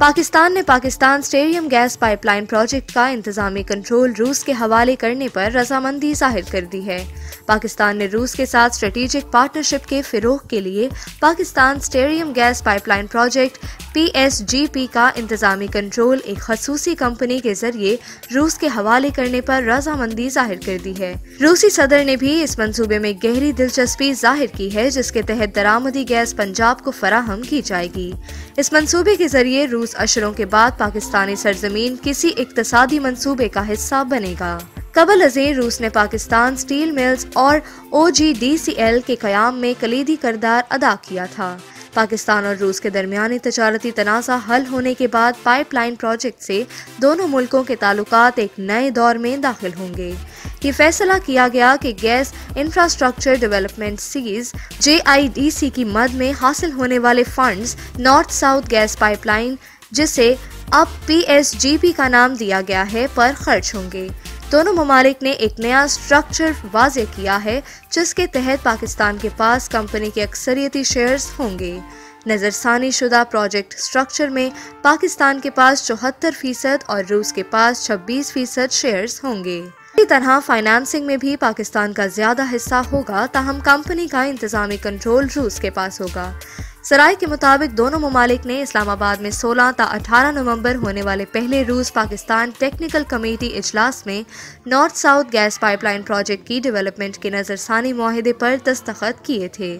पाकिस्तान ने Pakistan stadium gas pipeline project का इंतजामी कंट्रोल रूस के हवाले करने पर रजामंदी ज़ाहिर कर दी है। पाकिस्तान ने रूस के साथ स्ट्रेटेजिक पार्टनरशिप के फिरोह के लिए Pakistan stadium gas pipeline project P का इंतजामी कंट्रोल एक खसूसी कंपनी के ज़रिए रूस के हवाले करने पर रजामंदी ज़ाहिर कर दी है। रूसी सदर ने भी इस मंसूबे में गहरी दिलचस्पी ज़ाहिर की है, जिसके तहत दरामदी गैस पंजाब को फराहम की जाएगी। इस मंसूबे के ज़रिए रूस अशरों के बाद पाकिस्तानी सरजमीन किसी इकतसादी मंसूबे का हिस्सा बनेगा। कबल अजीर रूस ने पाकिस्तान स्टील मिल्स और ओ के क्याम में कलीदी करदार अदा किया था। पाकिस्तान और रूस के दरमियानी तजारती तनाज़ा हल होने के बाद पाइपलाइन प्रोजेक्ट से दोनों मुल्कों के ताल्लुकात एक नए दौर में दाखिल होंगे। ये फैसला किया गया कि गैस इंफ्रास्ट्रक्चर डेवलपमेंट सीज जे की मद में हासिल होने वाले funds north south gas pipeline, जिसे अब पीएसजीपी का नाम दिया गया है, पर खर्च होंगे। दोनों ममालिक ने एक नया स्ट्रक्चर वाज किया है, जिसके तहत पाकिस्तान के पास कंपनी के अक्सरियती शेयर्स होंगे। नज़रसानी शुदा प्रोजेक्ट स्ट्रक्चर में पाकिस्तान के पास चौहत्तर फ़ीसद और रूस के पास 26 फ़ीसद शेयर्स होंगे। इसी तरह फाइनेंसिंग में भी पाकिस्तान का ज़्यादा हिस्सा होगा, ताहम कंपनी का इंतजामी कंट्रोल रूस के पास होगा। सराय के मुताबिक दोनों ममालिक ने इस्लामाबाद में 16 ता 18 नवंबर होने वाले पहले रूस पाकिस्तान टेक्निकल कमेटी इजलास में north south gas pipeline project की डेवलपमेंट के नजरसानी माहे पर दस्तखत किए थे।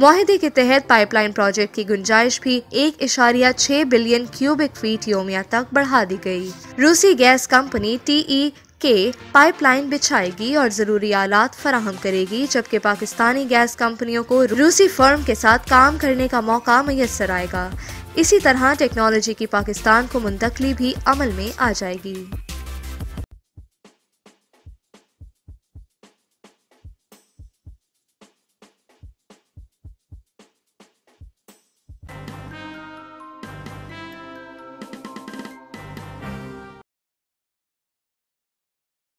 माहे के तहत पाइपलाइन प्रोजेक्ट की गुंजाइश भी एक इशारिया छह बिलियन क्यूबिक फीट योमिया तक बढ़ा दी गई। रूसी गैस कंपनी टीई के पाइपलाइन बिछाएगी और ज़रूरी आलात फराहम करेगी, जबकि पाकिस्तानी गैस कंपनियों को रूसी फर्म के साथ काम करने का मौका मैसर आएगा। इसी तरह टेक्नोलॉजी की पाकिस्तान को मुंतकली भी अमल में आ जाएगी।